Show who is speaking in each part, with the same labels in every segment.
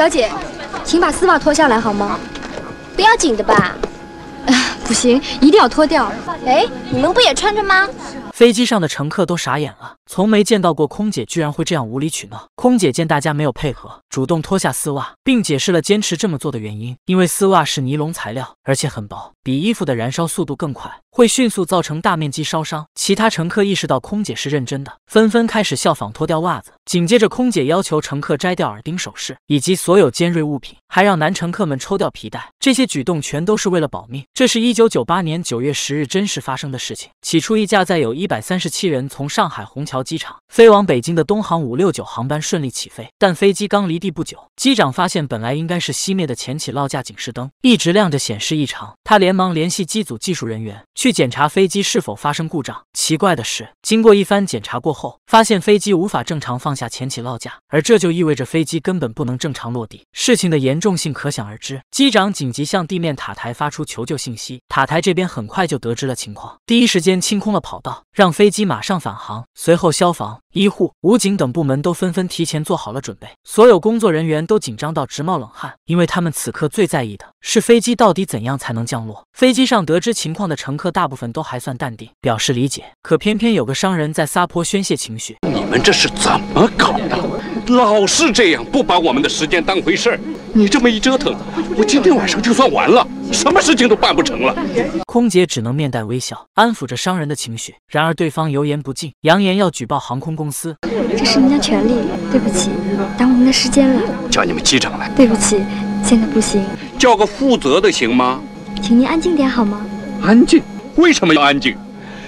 Speaker 1: 小姐，请把丝袜脱下来好吗？
Speaker 2: 不要紧的吧？
Speaker 1: 不行，一定要脱掉。
Speaker 2: 哎，你们不也穿着吗？
Speaker 3: 飞机上的乘客都傻眼了，从没见到过空姐居然会这样无理取闹。空姐见大家没有配合，主动脱下丝袜，并解释了坚持这么做的原因：因为丝袜是尼龙材料，而且很薄，比衣服的燃烧速度更快，会迅速造成大面积烧伤。其他乘客意识到空姐是认真的，纷纷开始效仿脱掉袜子。紧接着，空姐要求乘客摘掉耳钉、首饰以及所有尖锐物品，还让男乘客们抽掉皮带。这些举动全都是为了保命。这是一九九八年九月十日真实发生的事情。起初，一架载有一百三十七人从上海虹桥机场飞往北京的东航五六九航班顺利起飞，但飞机刚离地不久，机长发现本来应该是熄灭的前起落架警示灯一直亮着，显示异常。他连忙联系机组技术人员去检查飞机是否发生故障。奇怪的是，经过一番检查过后，发现飞机无法正常放下前起落架，而这就意味着飞机根本不能正常落地。事情的严重性可想而知，机长紧急向地面塔台发出求救信息。塔台这边很快就得知了情况，第一时间清空了跑道，让飞机马上返航。随后，消防、医护、武警等部门都纷纷提前做好了准备，所有工作人员都紧张到直冒冷汗，因为他们此刻最在意的是飞机到底怎样才能降落。飞机上得知情况的乘客大部分都还算淡定，表示理解，可偏偏有个商人在撒泼宣泄情绪。
Speaker 4: 你们这是怎么搞的？老是这样，不把我们的时间当回事儿。你这么一折腾，我今天晚上就算完了，什么事情都办不成了。
Speaker 3: 空姐只能面带微笑，安抚着商人的情绪。然而对方油盐不进，扬言要举报航空公司。
Speaker 1: 这是您的权利，对不起，耽误您的时间了。
Speaker 4: 叫你们机长来。
Speaker 1: 对不起，现在不行。
Speaker 4: 叫个负责的行吗？
Speaker 1: 请您安静点好吗？
Speaker 4: 安静？为什么要安静？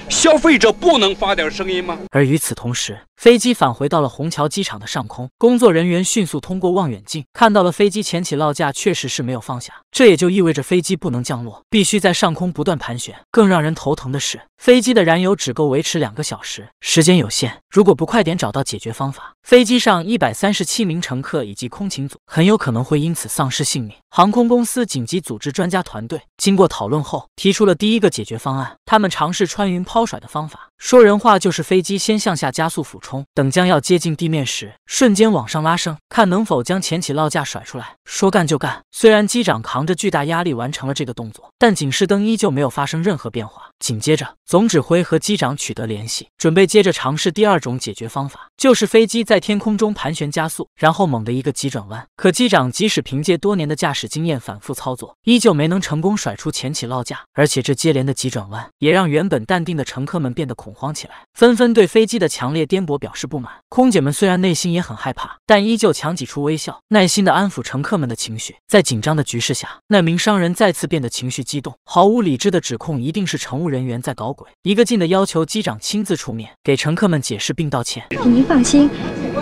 Speaker 4: 消费者不能发点声音吗？
Speaker 3: 而与此同时，飞机返回到了虹桥机场的上空，工作人员迅速通过望远镜看到了飞机前起落架确实是没有放下，这也就意味着飞机不能降落，必须在上空不断盘旋。更让人头疼的是，飞机的燃油只够维持两个小时，时间有限，如果不快点找到解决方法，飞机上一百三十七名乘客以及空勤组很有可能会因此丧失性命。航空公司紧急组织专家团队，经过讨论后，提出了第一个解决方案。他们尝试穿云抛甩的方法，说人话就是飞机先向下加速俯冲，等将要接近地面时，瞬间往上拉升，看能否将前起落架甩出来。说干就干。虽然机长扛着巨大压力完成了这个动作，但警示灯依旧没有发生任何变化。紧接着，总指挥和机长取得联系，准备接着尝试第二种解决方法，就是飞机在天空中盘旋加速，然后猛地一个急转弯。可机长即使凭借多年的驾驶经验反复操作，依旧没能成功甩出前起落架，而且这接连的急转弯也让原本淡定的乘客们变得恐慌起来，纷纷对飞机的强烈颠簸表示不满。空姐们虽然内心也很害怕，但依旧强挤出微笑，耐心的安抚乘客们的情绪。在紧张的局势下，那名商人再次变得情绪激动，毫无理智的指控一定是乘务人员在搞鬼，一个劲的要求机长亲自出面给乘客们解释并道歉。
Speaker 1: 您放心，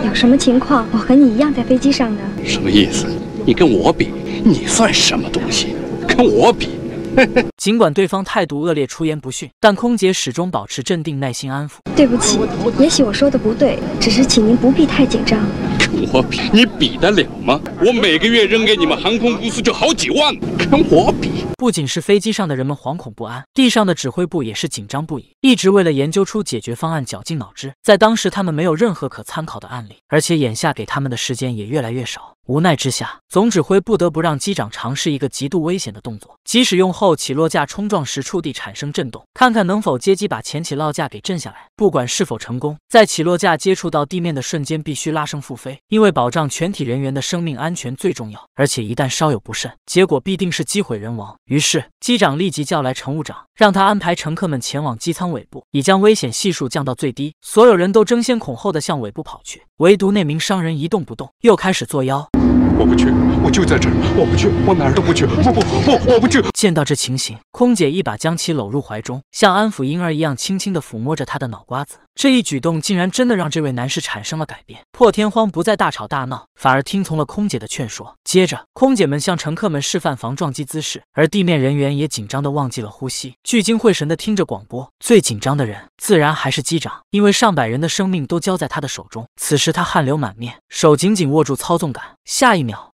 Speaker 1: 有什么情况，我和你一样在飞机上的。
Speaker 4: 什么意思？你跟我比，你算什么东西？跟我比？
Speaker 3: 尽管对方态度恶劣、出言不逊，但空姐始终保持镇定，耐心安抚。
Speaker 1: 对不起，也许我说的不对，只是请您不必太紧张。
Speaker 4: 跟我比，你比得了吗？我每个月扔给你们航空公司就好几万，跟我比。
Speaker 3: 不仅是飞机上的人们惶恐不安，地上的指挥部也是紧张不已，一直为了研究出解决方案绞尽脑汁。在当时，他们没有任何可参考的案例，而且眼下给他们的时间也越来越少。无奈之下，总指挥不得不让机长尝试一个极度危险的动作，即使用后起落架冲撞时触地产生震动，看看能否接机把前起落架给震下来。不管是否成功，在起落架接触到地面的瞬间必须拉升复飞，因为保障全体人员的生命安全最重要。而且一旦稍有不慎，结果必定是机毁人亡。于是机长立即叫来乘务长，让他安排乘客们前往机舱尾部，以将危险系数降到最低。所有人都争先恐后的向尾部跑去，唯独那名商人一动不动，又开始作妖。
Speaker 4: 我不去，我就在这儿。我不去，我哪儿都不去。不不不，我不去。
Speaker 3: 见到这情形，空姐一把将其搂入怀中，像安抚婴儿一样轻轻地抚摸着他的脑瓜子。这一举动竟然真的让这位男士产生了改变，破天荒不再大吵大闹，反而听从了空姐的劝说。接着，空姐们向乘客们示范防撞击姿势，而地面人员也紧张的忘记了呼吸，聚精会神的听着广播。最紧张的人自然还是机长，因为上百人的生命都交在他的手中。此时他汗流满面，手紧紧握住操纵杆。下一秒。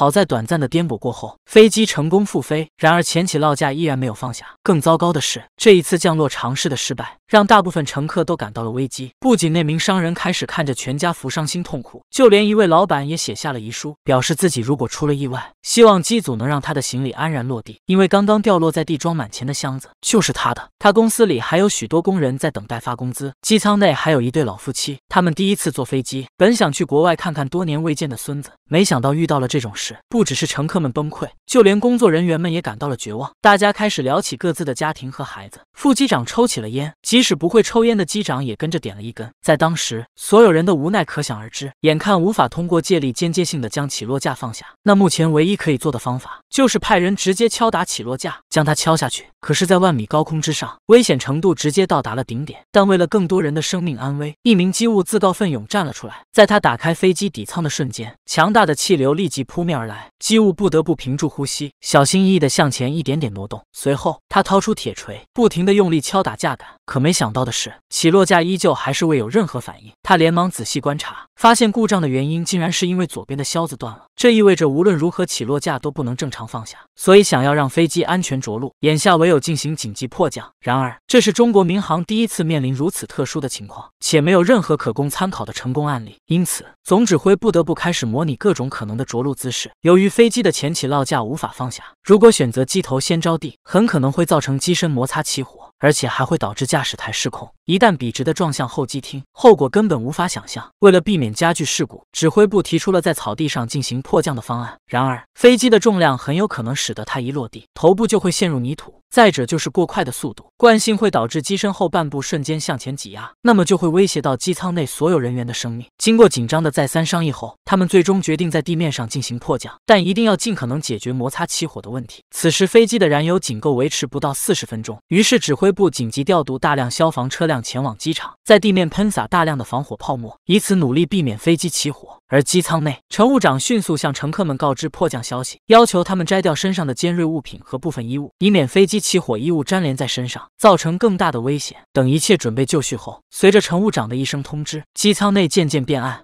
Speaker 3: 好在短暂的颠簸过后，飞机成功复飞。然而前起落架依然没有放下。更糟糕的是，这一次降落尝试的失败，让大部分乘客都感到了危机。不仅那名商人开始看着全家福伤心痛苦，就连一位老板也写下了遗书，表示自己如果出了意外，希望机组能让他的行李安然落地，因为刚刚掉落在地装满钱的箱子就是他的。他公司里还有许多工人在等待发工资，机舱内还有一对老夫妻，他们第一次坐飞机，本想去国外看看多年未见的孙子，没想到遇到了这种事。不只是乘客们崩溃，就连工作人员们也感到了绝望。大家开始聊起各自的家庭和孩子。副机长抽起了烟，即使不会抽烟的机长也跟着点了一根。在当时，所有人的无奈可想而知。眼看无法通过借力间接性的将起落架放下，那目前唯一可以做的方法就是派人直接敲打起落架，将它敲下去。可是，在万米高空之上，危险程度直接到达了顶点。但为了更多人的生命安危，一名机务自告奋勇站了出来。在他打开飞机底舱的瞬间，强大的气流立即扑面而来，机务不得不屏住呼吸，小心翼翼地向前一点点挪动。随后，他掏出铁锤，不停地用力敲打架杆。可没想到的是，起落架依旧还是未有任何反应。他连忙仔细观察，发现故障的原因竟然是因为左边的销子断了。这意味着无论如何起落架都不能正常放下。所以，想要让飞机安全着陆，眼下唯有进行紧急迫降。然而，这是中国民航第一次面临如此特殊的情况，且没有任何可供参考的成功案例。因此，总指挥不得不开始模拟各种可能的着陆姿势势。由于飞机的前起落架无法放下，如果选择机头先着地，很可能会造成机身摩擦起火，而且还会导致驾驶台失控。一旦笔直的撞向候机厅，后果根本无法想象。为了避免加剧事故，指挥部提出了在草地上进行迫降的方案。然而，飞机的重量很有可能使得它一落地，头部就会陷入泥土。再者就是过快的速度，惯性会导致机身后半部瞬间向前挤压，那么就会威胁到机舱内所有人员的生命。经过紧张的再三商议后，他们最终决定在地面上进行迫降，但一定要尽可能解决摩擦起火的问题。此时飞机的燃油仅够维持不到四十分钟，于是指挥部紧急调度大量消防车辆前往机场，在地面喷洒大量的防火泡沫，以此努力避免飞机起火。而机舱内，乘务长迅速向乘客们告知迫降消息，要求他们摘掉身上的尖锐物品和部分衣物，以免飞机起火衣物粘连在身上，造成更大的危险。等一切准备就绪后，随着乘务长的一声通知，机舱内渐渐变暗。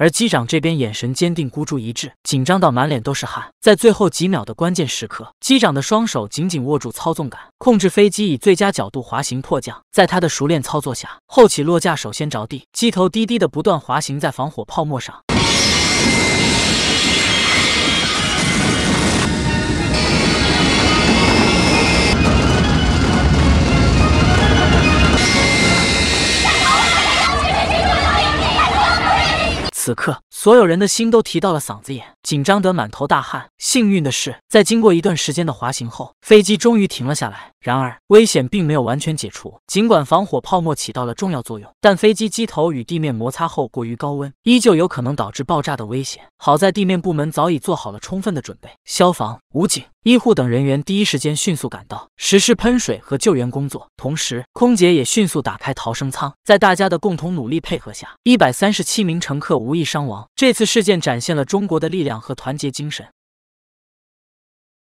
Speaker 3: 而机长这边眼神坚定，孤注一掷，紧张到满脸都是汗。在最后几秒的关键时刻，机长的双手紧紧握住操纵杆，控制飞机以最佳角度滑行迫降。在他的熟练操作下，后起落架首先着地，机头低低的不断滑行在防火泡沫上。此刻，所有人的心都提到了嗓子眼，紧张得满头大汗。幸运的是，在经过一段时间的滑行后，飞机终于停了下来。然而，危险并没有完全解除。尽管防火泡沫起到了重要作用，但飞机机头与地面摩擦后过于高温，依旧有可能导致爆炸的危险。好在地面部门早已做好了充分的准备，消防、武警。医护等人员第一时间迅速赶到，实施喷水和救援工作。同时，空姐也迅速打开逃生舱，在大家的共同努力配合下，一百三十七名乘客无一伤亡。这次事件展现了中国的力量和团结精神，